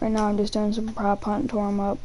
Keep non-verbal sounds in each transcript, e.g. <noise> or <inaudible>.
Right now I'm just doing some prop hunt, tore them up.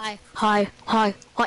Hi. Hi. Hi. Hi.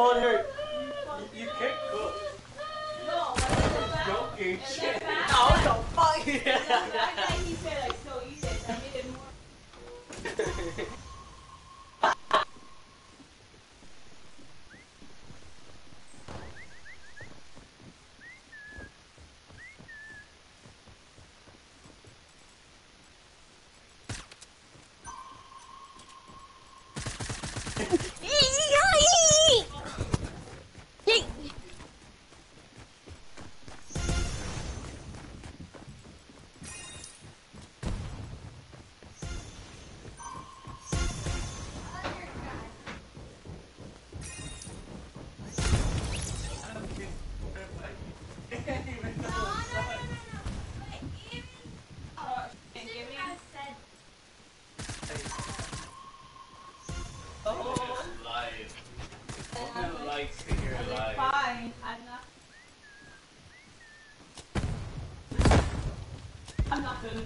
told her.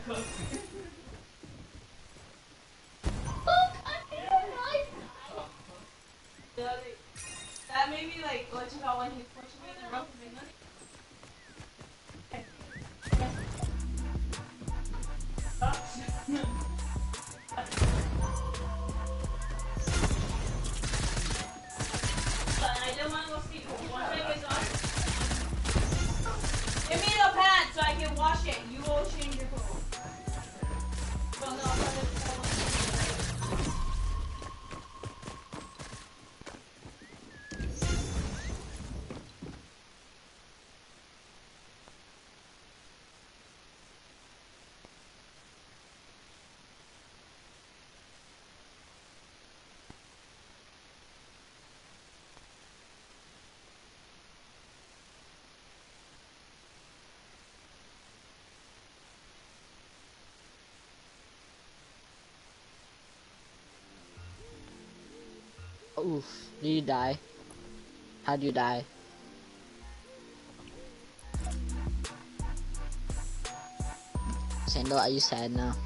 cooked. Did you die? How'd you die? Sandal, are you sad now?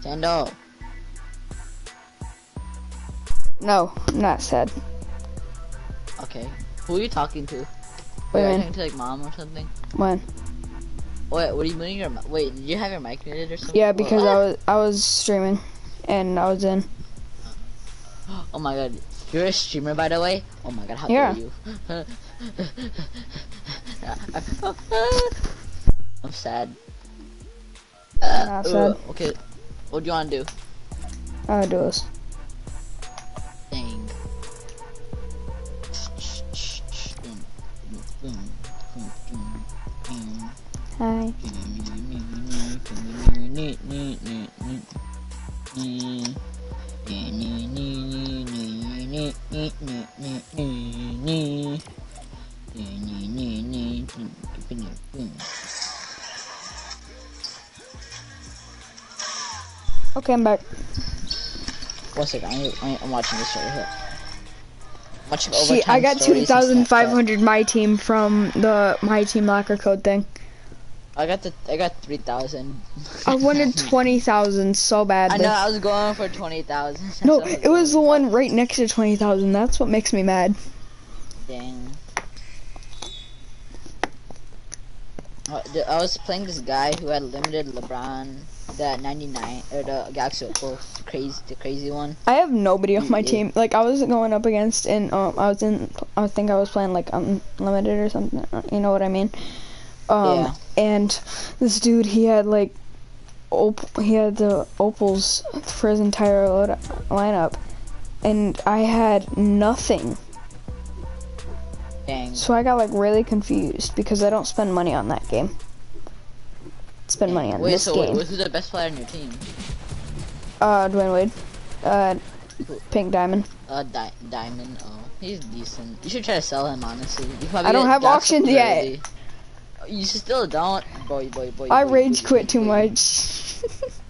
Sandal. No, I'm not sad. Okay. Who are you talking to? Wait, Wait, are you talking to like mom or something? When? Wait, what are you moving your? Wait, did you have your mic muted or something? Yeah, because Whoa. I was I was streaming, and I was in. <gasps> Oh my god, you're a streamer by the way. Oh my god, how Yeah. dare you? <laughs> I'm sad. Uh, Not uh, sad. okay, what do you want to do? I'll do this. Okay, I'm back. One second, I, I, I'm watching this right here. Watching See, I got stories two and thousand five Snapchat. hundred my team from the my team locker code thing. I got the I got three thousand. I wanted <laughs> twenty thousand so bad. I know I was going for twenty thousand. <laughs> No, it was the one right next to twenty thousand. That's what makes me mad. Dang. Uh, I was playing this guy who had limited LeBron, the 99 or the Galaxy Opal, crazy, the crazy one. I have nobody on my team. Like I was going up against, and um, I was in. I think I was playing like unlimited or something. You know what I mean? Um, Yeah. And this dude, he had like, op- he had the opals for his entire lineup, and I had nothing. Dang. So I got like really confused because I don't spend money on that game. Spend money on Wait, this so game. wait, who's the best player on your team? Uh, Dwyane Wade. Uh, Pink Diamond. Uh, Di- Diamond. Oh, he's decent. You should try to sell him, honestly. You I don't have auctions yet. Early. You still don't, boy, boy, boy. I boy, rage boy, quit boy, too boy. much. <laughs>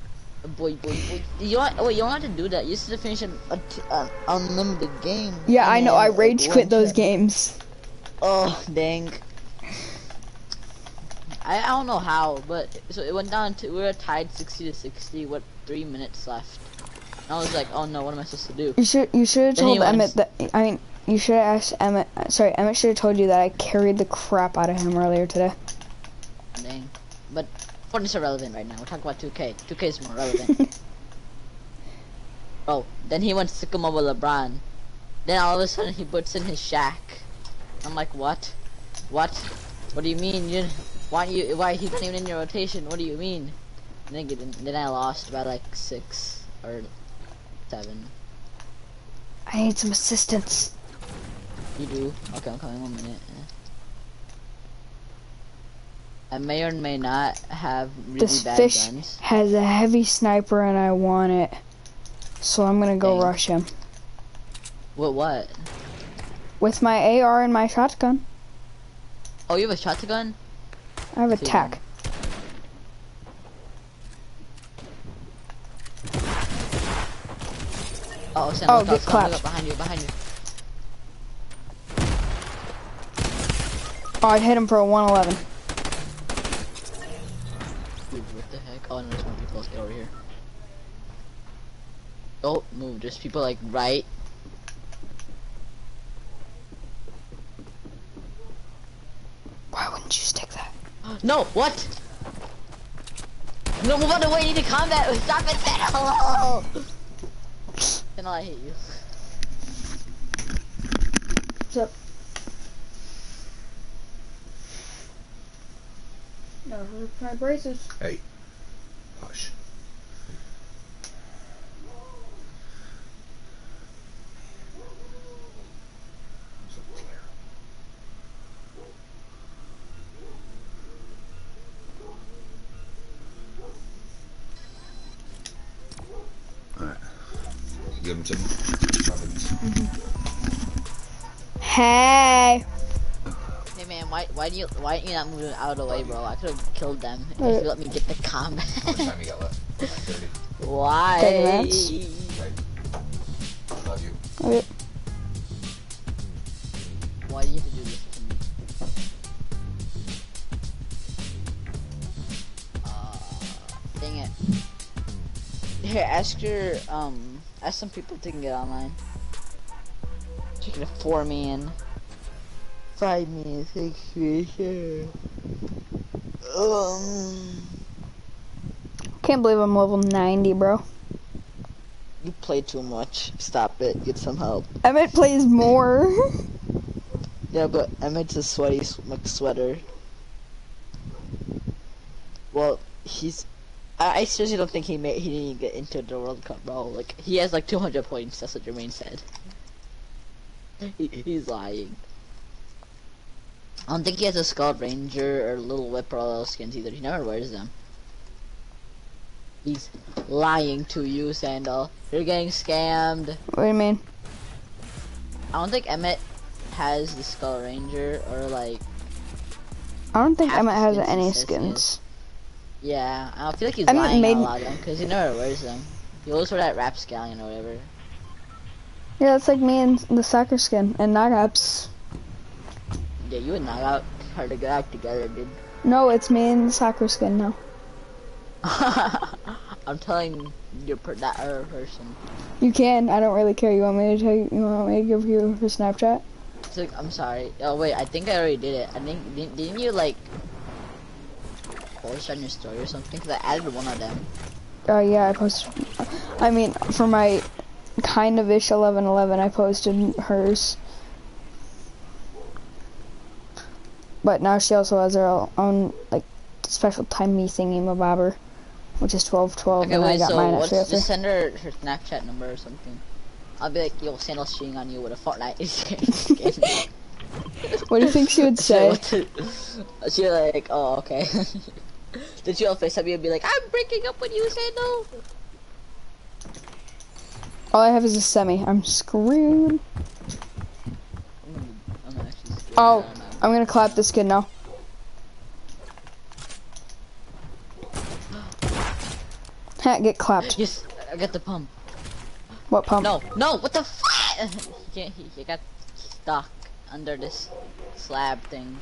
Boy, boy, boy. You want? Wait, you don't have to do that. You used to finish an an uh, uh, unlimited game. yeah, I know. I rage quit those shot. games. Oh, dang. I, I don't know how, but so it went down to we were tied 60 to 60 with three minutes left. And I was like, oh no, what am I supposed to do? You should. You should have told Emmett that. I mean, you should have asked Emmett. Sorry, Emmett should have told you that I carried the crap out of him earlier today. Dang. But Fortnite's irrelevant right now. We're talking about 2K. 2K is more relevant. <laughs> oh, then he went Sycamore with LeBron. Then all of a sudden he puts in his shack. I'm like, what? What? What do you mean? You why you why he's not even in your rotation? What do you mean? And then, then I lost by like six or seven. I need some assistance. You do? Okay, I'm coming one minute. I may or may not have really This bad fish guns. has a heavy sniper, and I want it. So I'm gonna go Dang. rush him What? What? with my AR and my shotgun. Oh, you have a shotgun? I have a See, tack. Oh, Sam, Oh, look get out, Sam, look out, behind you, behind you. Oh, I hit him for a 111. Dude, what the heck? Oh, no, there's more people. Let's get over here. Don't move. There's people like right. Why wouldn't you stick that? <gasps> No, what? No, move out the way. You need to combat. <laughs> Stop it, <laughs> Hello. Then I hit you. What's up? No, my braces. Hey. Why why do you why didn't you not move out of the way, bro? I could have killed them if you let me get the How much combat. time you got left? why? Ten Love you. Okay. Why do you have to do this to me? Uh, dang it. Here, ask your um, ask some people to get online. Taking a four man, five six man. Um, Can't believe I'm level 90, bro. you play too much. Stop it. Get some help. Emmett plays more. <laughs> Yeah, but Emmett's a sweaty s- McSweater. Well, he's. I, I seriously don't think he made. He didn't even get into the World Cup, bro. Like he has like 200 points. That's what Jermaine said. <laughs> He, he's lying. I don't think he has a Skull Ranger or Little Whip or all those skins either. He never wears them. He's lying to you, Sandal. You're getting scammed. what do you mean? I don't think Emmett has the Skull Ranger or like I don't think Emmett has any he says he skins. yeah. I feel like he's Emmett lying made- out loud them because he never wears them. He always wear that rap rapscallion or whatever. Yeah, it's like me and the soccer skin and Nagaps. Yeah, you and I Naga are to get out together, dude. No, it's me and the soccer skin now. <laughs> I'm telling your per- that other person. You can. I don't really care. You want me to tell you? You want me to give you her Snapchat? It's like, I'm sorry. Oh wait, I think I already did it. I think didn't, didn't you like post on your story or something? Cause I added one of them. Uh, yeah, I posted. I mean, for my kind of ish 1111, I posted hers. But now she also has her own like special time me thingy mabobber, which is 1212, Okay, and I got So mine what's after. just send her her Snapchat number or something. I'll be like, yo, Sandal's cheating on you with a Fortnite. <laughs> What do you think she would <laughs> say? What the- <laughs> She like, oh okay. Did she all FaceTime me and be like, I'm breaking up with you, Sandal? All I have is a semi. I'm screwed. Mm, I'm scared. Oh, I don't know. I'm gonna clap this kid now. <gasps> Hat, get clapped. Yes, I got the pump. What pump? No, no, what the fuck? <laughs> he, he, he got stuck under this slab thing.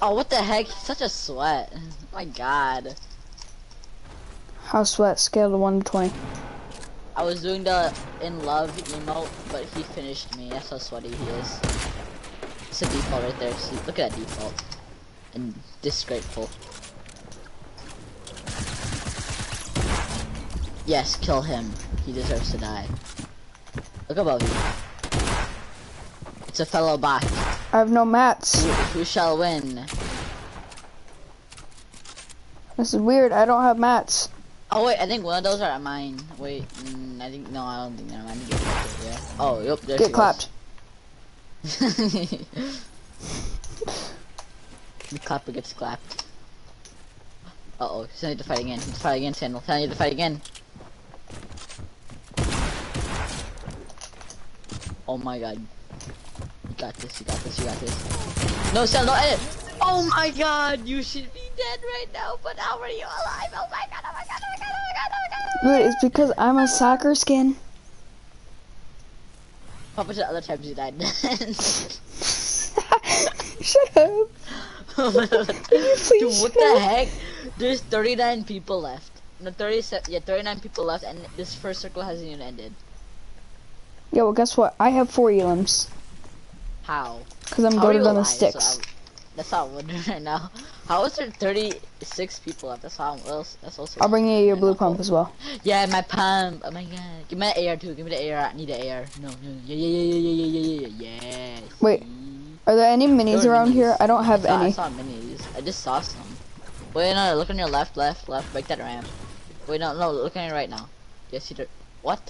Oh, what the heck? He's such a sweat. <laughs> My god. House sweat scale to 1 to 20. I was doing the in love emote, but he finished me. That's how sweaty he is. It's a default right there. See, look at that default. And disgraceful. Yes, kill him. He deserves to die. Look above you. It's a fellow bot. I have no mats. Who, who shall win? This is weird. I don't have mats. Oh wait, I think one of those are mine. Wait, mm, I think no, I don't think they're mine. Get clapped, yeah. Oh, yep. There Get clapped. <laughs> The clapper gets clapped. Uh oh, he's need to fight again. He's to fight again, Sandal. Tell you to fight again. Oh my god. You got this, you got this, you got this. No, Sandal, don't edit! Oh my god, you should be dead right now, but how are you alive? Oh my god, oh my god, oh my god, oh my god, oh my god, oh god. Dude, it's because I'm a soccer skin. How much the other times you died? <laughs> <laughs> Shut up. Oh Dude, what the heck? There's 39 people left. No, 37. Yeah, 39 people left, and this first circle hasn't even ended. Yeah, well, guess what? I have four elims. How? Because I'm How goaded on the sticks. So I- that's how I'm wondering <laughs> right now. How is there 36 people? That's how. Else, that's also. I'll bring you your blue pump as well. Yeah, my pump. Oh my god. Give me the AR too. Give me the AR. I need the AR. No, no. Yeah, yeah, yeah, yeah, yeah, yeah, yeah, yeah. Yes. Wait, Are there any minis There around here? I don't have I saw, I saw minis. I just saw some. Wait, no, look on your left, left, left. Break that ramp. Wait, no, no, look on your right now. Yes, you do. What?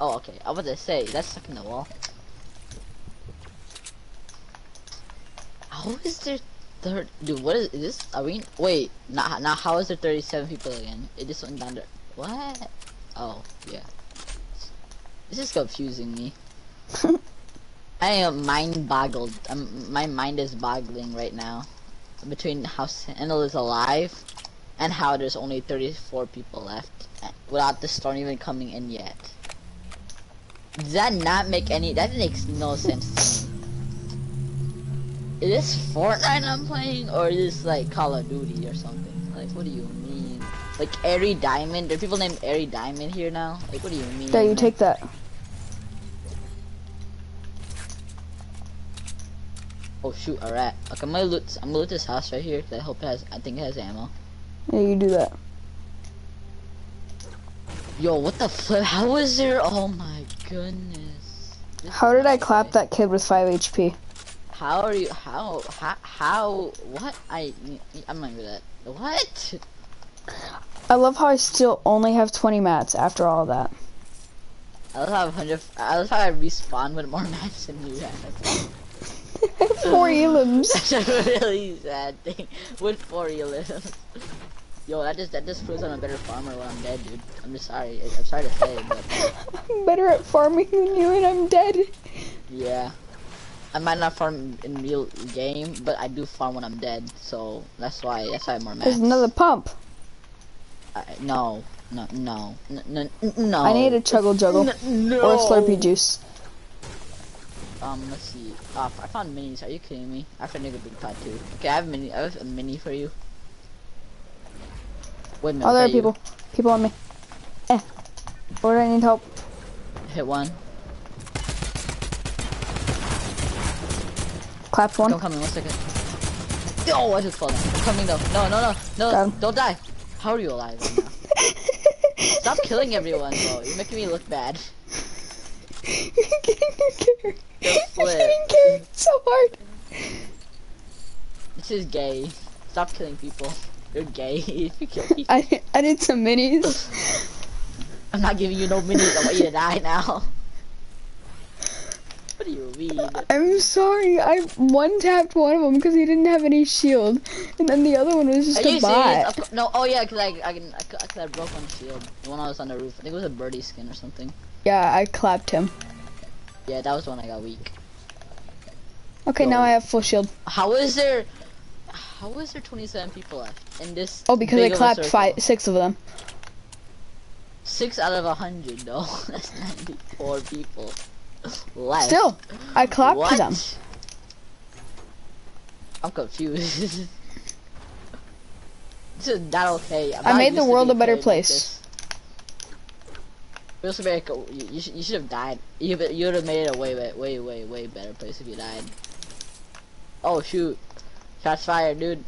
Oh, okay. I was gonna say that's stuck in the wall. How is there third? Dude, what is, is this? Are we? Wait, now, now how is there 37 people again? It just went down there. What? Oh, yeah. This is confusing me. <laughs> I am mind boggled. Um, my mind is boggling right now. Between how Sentinel is alive and how there's only 34 people left uh, without the storm even coming in yet. Does that not make any? That makes no sense to me. Is this Fortnite I'm playing or is this like Call of Duty or something? Like, what do you mean? Like Airy Diamond? There are people named Airy Diamond here now? Like, what do you mean? There, you take that. Oh shoot, a rat. Okay, I'm gonna loot. I'm gonna loot this house right here. 'cause I hope it has. I think it has ammo. Yeah, you do that. Yo, what the flip? How was there? Oh my goodness. This How did I clap right. that kid with 5 HP? How are you? How? How? How? What? I. I'm not good at. What? I love how I still only have 20 mats after all that. I love how 100. I love how I respawn with more <laughs> mats than you have. <laughs> Four elims. <laughs> That's a really sad thing. With four elims. Yo, that just that just proves I'm a better farmer when I'm dead, dude. I'm just sorry. I'm sorry to say, but I'm better at farming than you and I'm dead. yeah. I might not farm in real game, but I do farm when I'm dead, so that's why that's why I'm more mad. There's another pump. I, no, no, no, no, no. I need a chuggle juggle N- no. or a Slurpee juice. Um, let's see. Oh, I found minis. Are you kidding me? I found a big pot too. Okay, I have a mini. I have a mini for you. Wait a minute. Oh, there are that you? people. People on me. Eh. Do I need help. Hit one. Don't one. come in. One second. Oh, I just fall down. I'm coming though. No, no, no, no. Don't die. How are you alive right now? <laughs> Stop killing everyone, bro. You're making me look bad. You're getting. You're flip. getting carried so hard. This is gay. Stop killing people. You're gay <laughs> if you kill <laughs> people. I I did some minis. I'm not giving you no minis. I want you to die now. What do you mean? I'm sorry. I one tapped one of them because he didn't have any shield, and then the other one was just Are a bot. serious? No, oh yeah, cause I, I can, I, cause I broke one shield. The one I was on the roof. I think it was a birdie skin or something. Yeah, I clapped him. Yeah, that was the one I got weak. Okay, now I have full shield. How is there, how is there 27 people left in this? Oh, because I clapped five, six of them. Six out of a hundred, though. <laughs> That's 94 people left. Still, I clapped what? them. I'm confused. <laughs> this is not okay. I'm I not made the world a better like place. very cool. You, you should you should have died. You you would have made it a way way way way way better place if you died. Oh shoot! Shots fired, dude.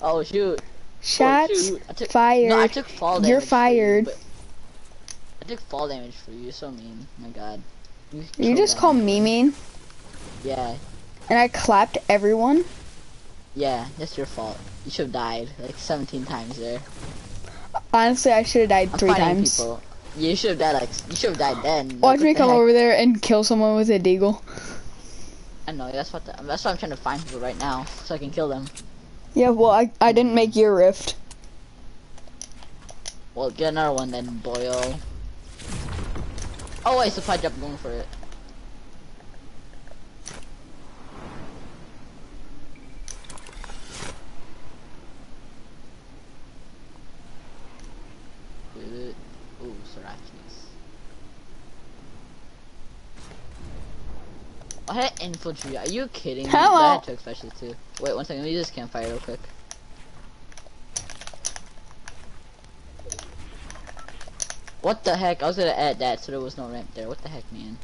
Oh shoot! Oh, Shots shoot. I took, fired. No, I took fall damage. You're for you, fired. but- I took fall damage for you. So mean. my God. You, You just call me mean, Yeah, and I clapped everyone. yeah. That's your fault. You should have died like 17 times there. Honestly, I should have died I'm three times. People. You should have died like you should have died then. Watch what me the come heck? over there and kill someone with a deagle. I know. That's what. The, that's why I'm trying to find people right now so I can kill them. Yeah, well, I, I didn't make your rift. Well, get another one then, boyo. Oh wait, supply drop. Going for it. Good. Ooh, Sirachis. I had infantry. Are you kidding me? Hello. That took special too. Wait one second. Let me just campfire real quick. What the heck? I was gonna add that so there was no ramp there. What the heck, man?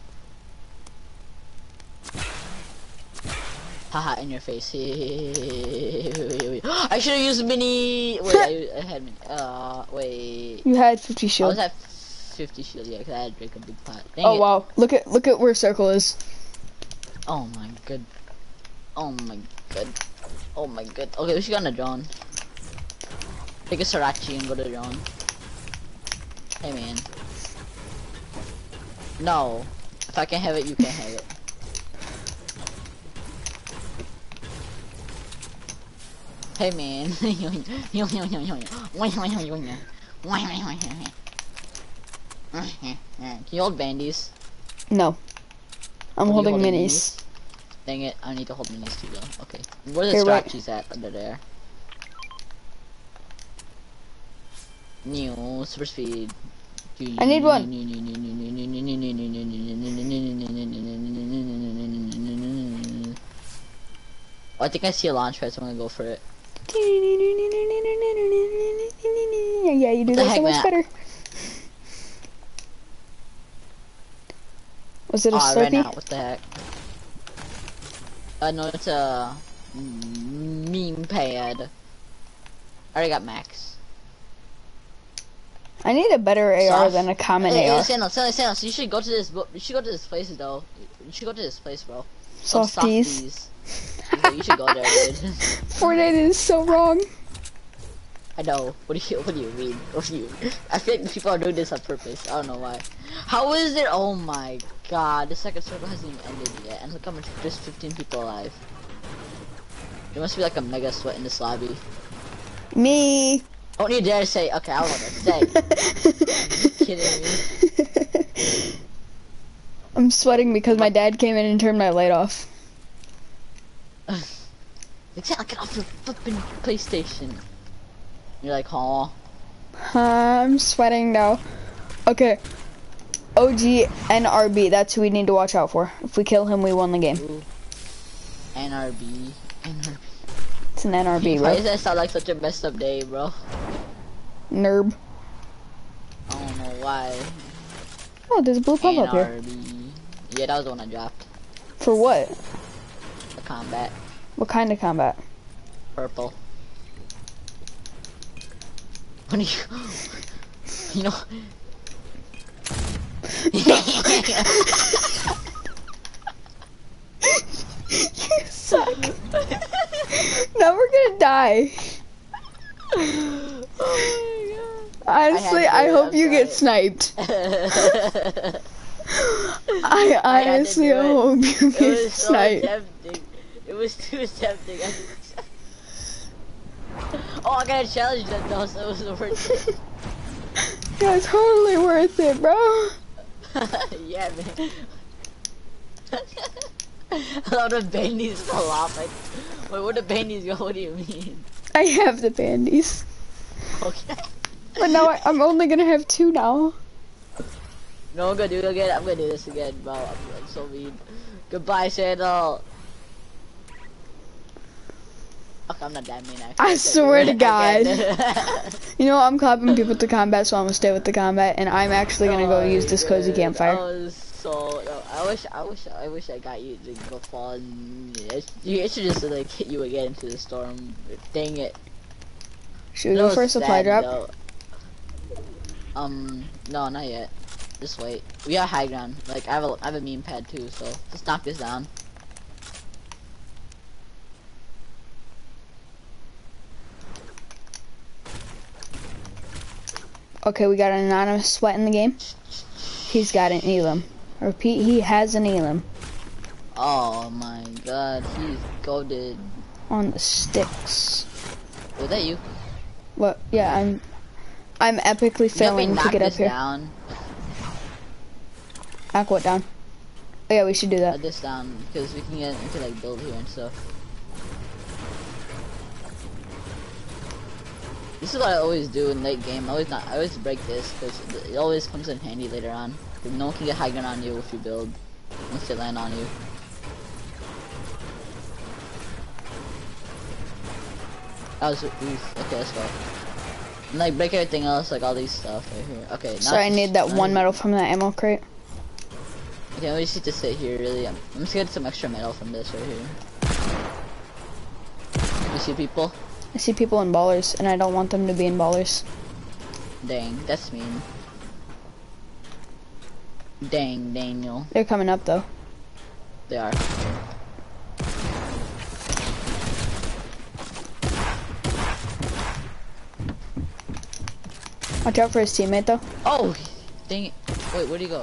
Haha, in your face. <laughs> I should have used mini. Wait, I, <laughs> I had mini. Uh, wait. You had 50 I was shield. at 50 shield, yeah, because I had to drink a big pot. Dang Oh it. wow, look at look at where circle is. Oh my good. Oh my good. Oh my good. Okay, we should go on a drone. Take a Sriracha and go to the drone. Hey man. No. If I can have it, you can have it. Hey man. <laughs> Can you hold bandies? No. I'm Are holding holding minis. Dang it, I need to hold minis too though. Okay. Where's the Here, strategies at under there? New super speed. I need one. Oh, I think I see a launch pad, so I'm gonna go for it. Yeah, you do that so much Matt? better. Was it a Oh, Slurpee? out. What the heck? Uh, no, it's a meme pad. I already got max. I need a better AR Soft. than a common Hey, hey, AR. Sandals, Sandals, Sandals, you should go to this. You should go to this place though. You should go to this place, bro. Softies. Softies. You- should go there, dude. <laughs> Fortnite is so wrong. I know. What do you What do you mean? What do you? I feel like people are doing this on purpose. I don't know why. How is it? Oh my god! The second circle hasn't even ended yet, and look how much there's 15 people alive. There must be like a mega sweat in this lobby. Me. Don't you dare say. Okay, I don't want to say. kidding me? I'm sweating because my dad came in and turned my light off. <sighs> Like, "Sal, get off the flipping PlayStation. You're like, huh? I'm sweating now. Okay. OG NRB, that's who we need to watch out for. If we kill him, we won the game. NRB. NRB. It's an NRB, Why does that sound like such a messed up day, bro? Nerb. I don't know why. Oh, there's a blue pump up here. Yeah, that was the one I dropped. For what? The combat. What kind of combat? Purple. What do you... You know... you suck. now we're gonna die. <laughs> Honestly, to I, hope you get sniped. it <laughs> I honestly it. hope you was get so sniped. tempting. It was too tempting. <laughs> oh, I got a challenge that though, so it was worth it. <laughs> Yeah, it's totally worth it, bro. yeah, man. A lot of bandies fell off. Like, wait, where the bandies go? What do you mean? I have the bandies. Okay. But now I, I'm only gonna have two now. No, I'm gonna do it again. I'm gonna do this again, bro. I'm, I'm so mean. Goodbye, Sandal. Okay, I'm not that mean. Actually. I can't swear to God. <laughs> You know, I'm clapping people to combat, so I'm gonna stay with the combat, and I'm actually gonna go Oh, use this cozy oh, campfire. That was so. No, I wish. I wish. I wish I got you to go fall. It, should just like hit you again into the storm. Dang it. Should we That go for a supply sad, drop? though. Um, no, not yet. Just wait. We got high ground. Like I have a, I have a meme pad too, so just knock this down. Okay, we got an anonymous sweat in the game. He's got an elim. Repeat, he has an elim. Oh my god, he's goaded. on the sticks. Was that you? What? Yeah, I'm. I'm epically You help me failing to get up this here. down. Knock what down? Oh yeah, we should do that. Knock this down because we can get can like build here and stuff. This is what I always do in late game. I always not. I always break this because it always comes in handy later on. No one can get high ground on you if you build once they land on you. That was oof. Okay, let's go. And like break everything else, like all these stuff right here. Okay. Sorry, I need that one metal from that ammo crate. Okay, we just need to sit here. Really, I'm, I'm just getting some extra metal from this right here. You see people? I see people in ballers, and I don't want them to be in ballers. Dang, that's mean. Dang, Daniel. They're coming up though. They are. Watch out for his teammate though. Oh, dang it. Wait, where'd he go?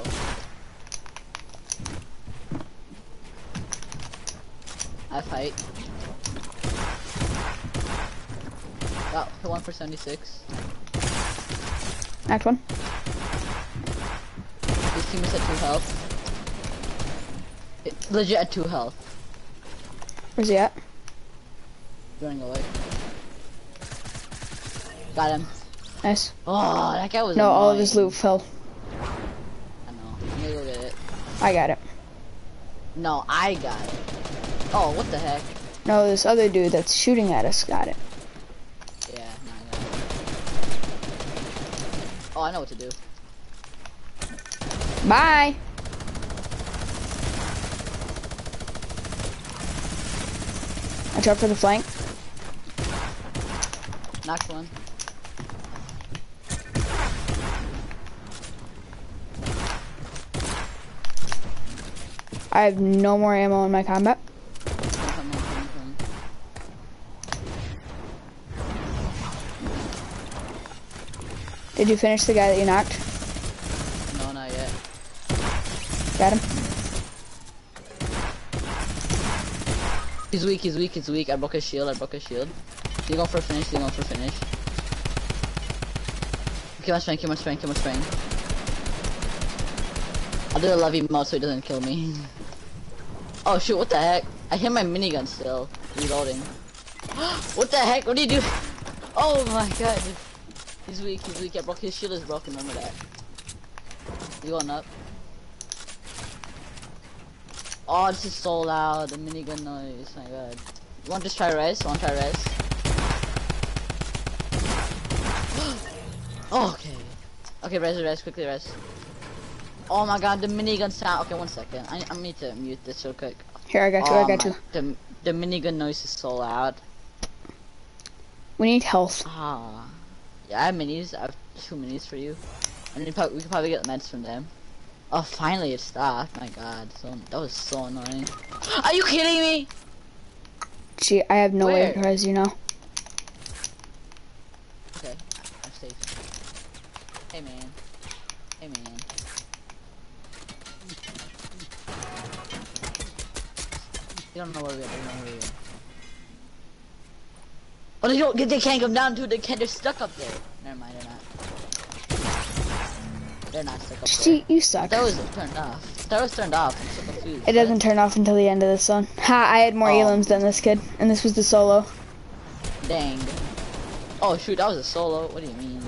I fight. Oh, Got hit one for 76. Next one. teammates at two health. It, legit at two health. Where's he at? Running away. Got him. Nice. Oh, that guy was No, all of his loot fell. I know. I'm gonna go get it. I got it. No, I got it. Oh, what the heck? No, this other dude that's shooting at us got it. Yeah, no, I got it. Oh, I know what to do. Bye. Watch out for the flank. Knocked one. I have no more ammo in my combat. Did you finish the guy that you knocked? No, not yet. Got him. He's weak, he's weak, he's weak. I broke his shield, I broke his shield. You going for a finish, you going for a finish. Keep on strength, keep on strength, keep on strength. I'll do a love emote so he doesn't kill me. <laughs> Oh shoot, what the heck? I hit my minigun still. Reloading. <gasps> what the heck? What do you do? Oh my god. He's weak, he's weak. I broke his shield is broken, remember that. You going up? Oh, this is so loud. The minigun noise. My god. You want to try res? Want to try res? oh, <gasps> okay. Okay, res, res, quickly res. Oh my god, the minigun sound. Okay, one second. I, I need to mute this real quick. Here, I got you. oh I got my- you. The, the minigun noise is so loud. We need health. Ah. Yeah, I have minis. I have two minis for you. And we, prob- we could probably get meds from them. Oh, finally it stopped. My god. So, that was so annoying. <gasps> Are you kidding me? Gee, I have no way to you know. You don't know where we are, you know where we are. Oh, they don't, they can't come down, dude, they can't, they're stuck up there. Never mind, they're not. They're not stuck up there. See, you suck. That was turned off. That was turned off, I'm so confused. It doesn't turn off until the end of this one. Ha, I had more Oh. elims than this kid, and this was the solo. Dang. Oh shoot, that was a solo, what do you mean?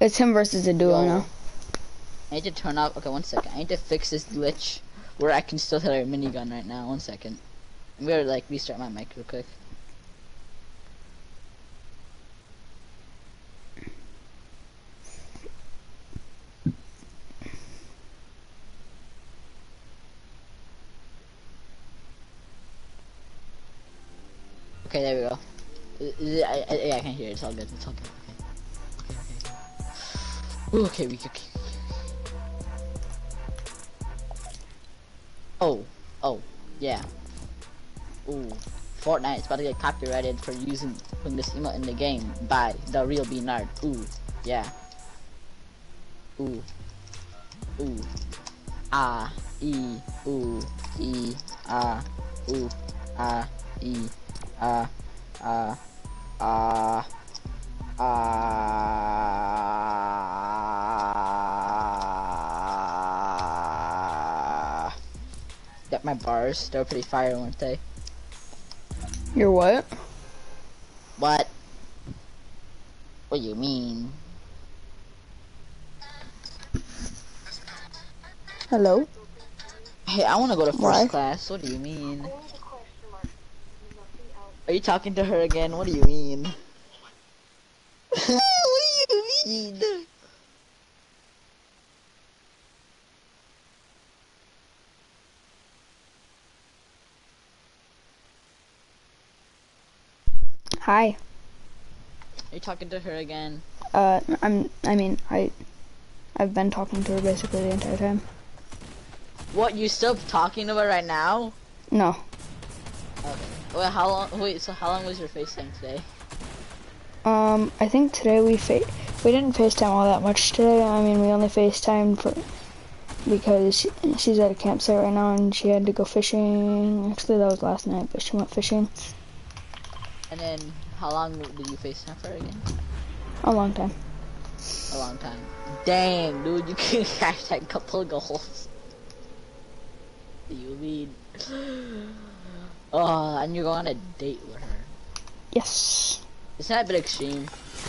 It's him versus a duo now. I need to turn off. Okay, one second. I need to fix this glitch where I can still hit our minigun right now. One second. I'm gonna like restart my mic real quick. Okay, there we go. I, I, I, yeah, I can hear it. It's all good. It's all good. Okay. Okay, okay. Ooh, okay, we okay. Oh, oh, yeah. Ooh, Fortnite is about to get copyrighted for using putting this emote in the game by the real Beanard. Ooh, yeah. Ooh, ooh, ah, e, ooh, e, ah, ooh, ah, e, ah, ah, ah, ah. My bars. They were pretty fire, weren't they? You're what? What? What do you mean? Hello? Hey, I want to go to first Why? class. What do you mean? Are you talking to her again? What do you mean? <laughs> what do you mean? Hi. Are you talking to her again? Uh, I'm, I mean, I, I've been talking to her basically the entire time. What, you still talking to her right now? No. Okay. Well, how long, wait, so how long was your FaceTime today? Um, I think today we fa- we didn't FaceTime all that much today. I mean, we only FaceTimed for because she, she's at a campsite right now and she had to go fishing. Actually, that was last night, but she went fishing And then, how long did you FaceTime for again? a long time. A long time. Dang, dude, you <laughs> can hashtag couple goals. You mean? <gasps> Oh, and you're going on a date with her. Yes. Isn't that a bit extreme?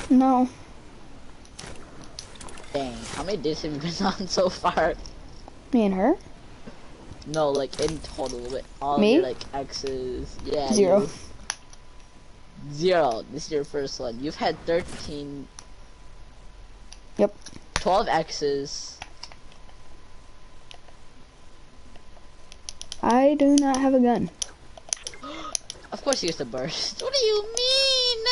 No. Dang, how many dates have you been <laughs> on so far? Me and her? No, like in total, with all Me? your like exes. Yeah. Zero. you. Zero. This is your first one. You've had 13. Yep. 12 X's. I do not have a gun. <gasps> Of course you used to burst. What do you mean?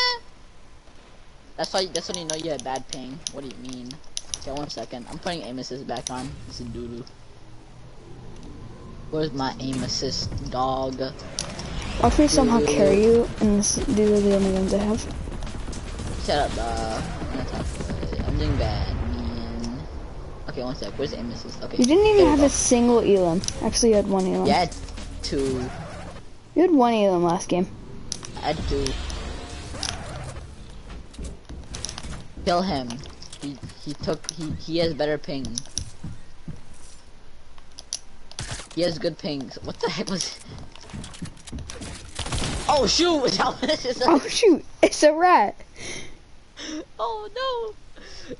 That's why. That's when you know you had bad ping. What do you mean? Okay, one second. I'm putting aim assist back on. This is doo doo. Where's my aim assist, dog? Me somehow carry you, and this, these are the only ones I have. Shut up, dog. I'm. I'm doing bad, man. Okay, one sec. Where's the aim assist? Okay. You didn't even have go. a single elim. Actually, you had one elim. Yeah, two. You had one elim last game. I had two. Kill him. He he took he he has better ping. He has good pings. What the heck was? Oh shoot! <laughs> Oh shoot, it's a rat. oh no!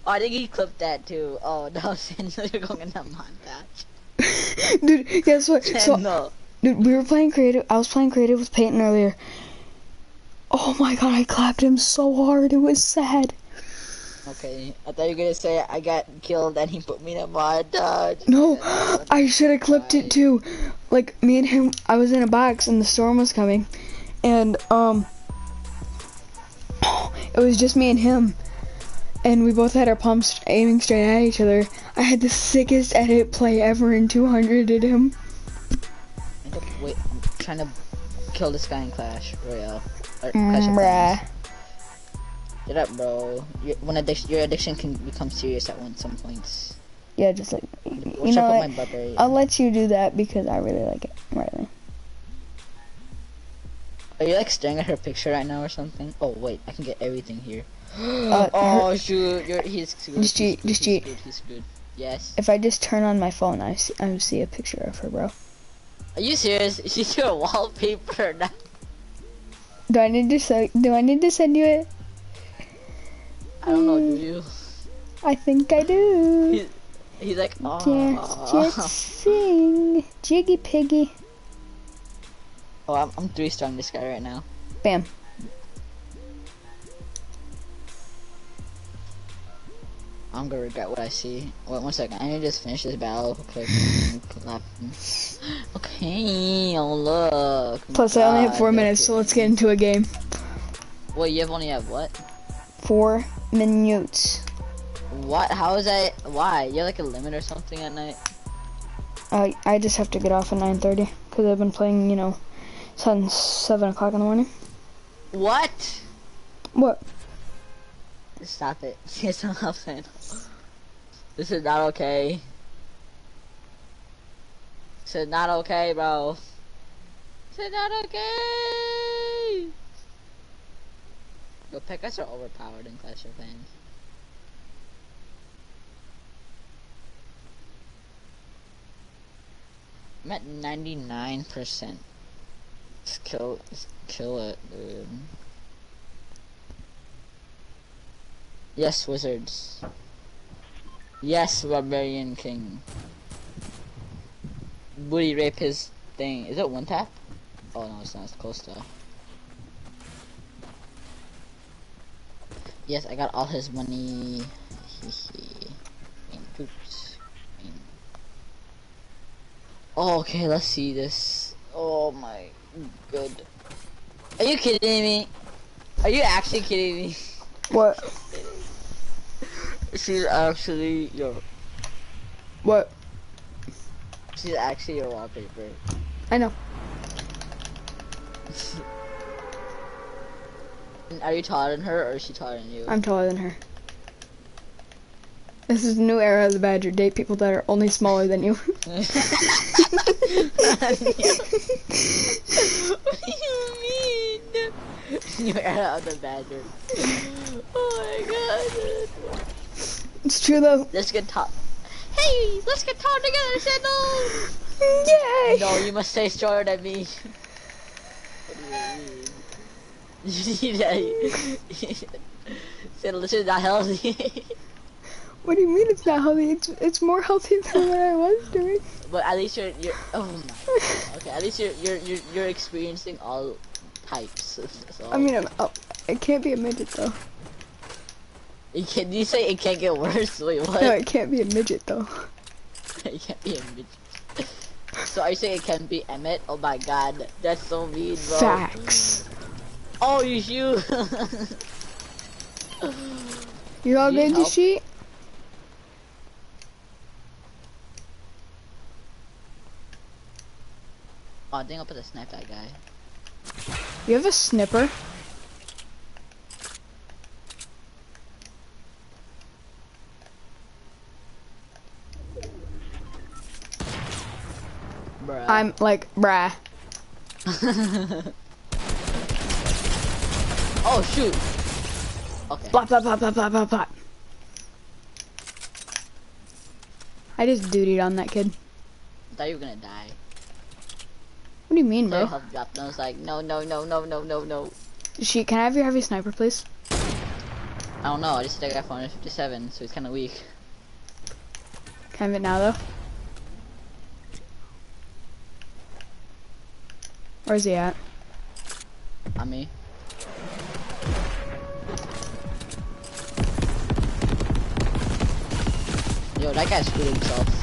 Oh, I think he clipped that too. Oh <laughs> no, <laughs> you're going in that montage. Dude, guess what? So, Samuel. dude, we were playing creative. I was playing creative with Peyton earlier. Oh my god, I clapped him so hard. It was sad. Okay, I thought you were gonna say I got killed and he put me in a montage. No, <gasps> I should have clipped it too. Like me and him, I was in a box and the storm was coming, and um, it was just me and him, and we both had our pumps aiming straight at each other. I had the sickest edit play ever in 200 at him. I'm Wait, I'm trying to kill this guy in Clash Royale. Or Clash Mm, bruh. Get up, bro. Your, when addiction, your addiction can become serious at one some points. Yeah, just like you know what? I'll let you do that because I really like it. Riley. Are you like staring at her picture right now or something? Oh wait, I can get everything here. <gasps> Uh, oh shoot, you're, he's screwed. Just cheat, just cheat. He's screwed. Yes. If I just turn on my phone, I see, I see a picture of her, bro. Are you serious? <laughs> She's your wallpaper <laughs> now. Do I need to say, Do I need to send you it? I don't know, Mm. do you? I think I do. He's, he's like, oh. just <laughs> sing, Jiggy Piggy. Oh, I'm, I'm three strong this guy right now. Bam. I'm gonna regret what I see. Wait one second. I need to just finish this battle. Clap. <laughs> Okay. Oh look. Plus, I only have four minutes, so let's get into a game. Wait, you have only have what? Four minutes. What? How is that? Why? You have like a limit or something at night? Uh, I just have to get off at 9:30 because I've been playing, you know, since seven o'clock in the morning. What? What? Stop it. I'm laughing. This is not okay. This is not okay, bro. This is not okay. Yo, Pekkas are overpowered in Clash of Clans. I'm at 99%. Let's kill, let's kill it, dude. Yes, wizards. Yes, barbarian king. Booty rape his thing. Is it one tap? Oh no, it's not. It's close though. Yes, I got all his money. Oops. Oh, okay, let's see this. Oh my good. Are you kidding me? Are you actually kidding me? What? <laughs> She's actually your. What? She's actually your wallpaper. I know. <laughs> Are you taller than her or is she taller than you? I'm taller than her. This is the new era of the Badger. Date people that are only smaller than you. what do you mean? New era of the badger. Oh my god. It's true though. Let's get top. Hey, let's get top together. No. Yay! No, you must stay stronger than me. What do you mean? Said this is not healthy. <laughs> What do you mean it's not healthy? It's it's more healthy than what I was doing. but at least you're you're oh my okay, at least you're you're you're, you're experiencing all types. So, I mean, I'm, oh, it can't be a midget though. you can you say it can't get worse? Wait, what? No, it can't be a midget though. <laughs> it can't be a midget. So are you saying it can be Emmett? Oh my god, that's so mean, bro. Facts. Oh, you shoot. <laughs> You all good, help? Yashi? Oh, I think I'll put a snipe that guy. You have a snipper? Bruh. I'm like, bruh. <laughs> oh shoot. Okay. Blah blah blah blah blah blah blah. I just dutied on that kid. I thought you were gonna die. What do you mean, bro? health dropped and I was like, no, no, no, no, no, no, no. She, can I have your heavy sniper, please? I don't know. I just I got 457, so he's kind of weak. Can I have it now, though? Where's he at? On me. Yo, that guy screwed himself.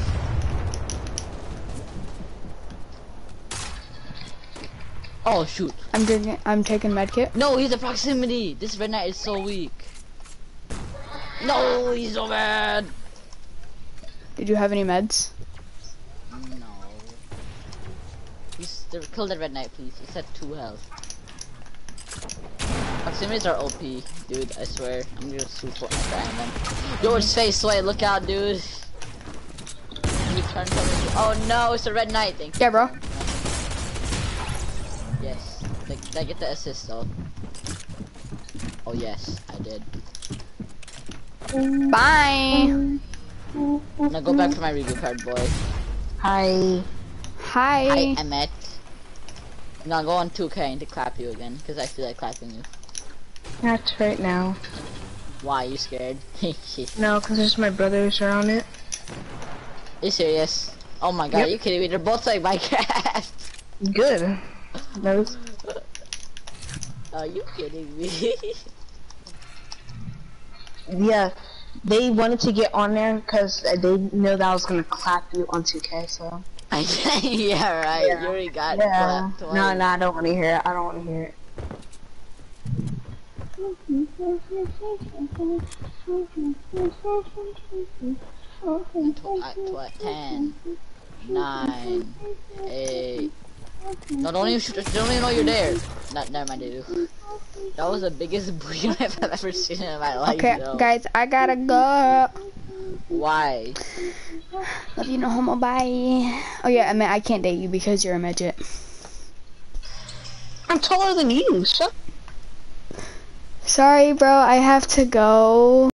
Oh shoot. I'm drinking. I'm taking medkit. No, he's a proximity. This red knight is so weak. No, he's so bad. Did you have any meds? No. He's, kill that red knight, please. It's at two health. Proximities are OP, dude. I swear. I'm gonna super bang them. Yo, it's FaZe Sway. Look out, dude. Can you turn something? Oh no, it's a red knight. You. Yeah, bro. Did, did I get the assist though? Oh yes, I did. Bye. Now go back for my reboot card, boy. Hi. Hi. I am it. Now go on 2K and to clap you again, because I feel like clapping you. That's right now. Why, you scared? <laughs> No, because there's my brothers are on it. you serious? Oh my god, Yep. are you kidding me? They're both like my <laughs> Minecraft. Good. Those. Are you kidding me? <laughs> Yeah. They wanted to get on there because they know that I was gonna clap you on 2K. So. I <laughs> yeah, right. Yeah. You already got Yeah. clapped No, no, I don't want to hear it. I don't want to hear it. Uh, tw- 10, 9, 8. No, don't even shoot. Don't even know you're there. Not, never mind, they do. That was the biggest <laughs> booty I've ever seen in my life. Okay, though. guys, I gotta go. Why? Love you, no homo. Bye. Oh yeah, I mean I can't date you because you're a midget. I'm taller than you. Shut Sorry, bro. I have to go.